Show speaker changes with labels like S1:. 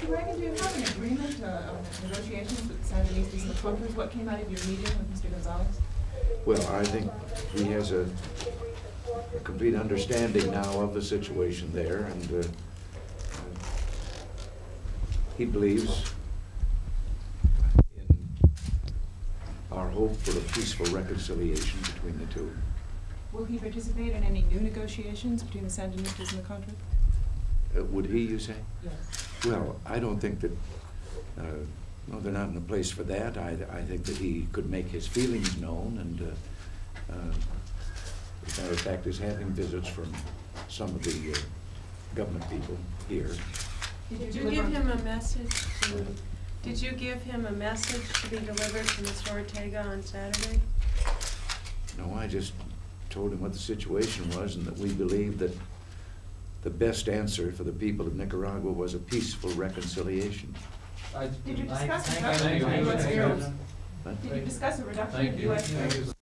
S1: Mr. Reagan, do you have an agreement, uh, on negotiations with Sandinistas and the Contras? What came out of your meeting with Mr. Gonzalez?
S2: Well, I think he has a a complete understanding now of the situation there, and uh, uh, he believes in our hope for a peaceful reconciliation between the two.
S1: Will he participate in any new negotiations between the Sandinistas and the Contras?
S2: Uh, Would he, you say?
S1: Yes.
S2: Well, I don't think that, uh, no, they're not in a place for that. I, I think that he could make his feelings known, and, uh, uh, as a matter of fact, is having visits from some of the uh, government people here.
S3: Did you give him a message to, did you give him a message to be delivered to Mr. Ortega on Saturday?
S2: No, I just told him what the situation was and that we believe that the best answer for the people of Nicaragua was a peaceful reconciliation.
S1: Did you discuss
S4: I-
S1: reduction
S4: Thank
S1: of. U.S. Troops? Did you discuss a reduction
S4: Thank
S1: of. U.S. troops?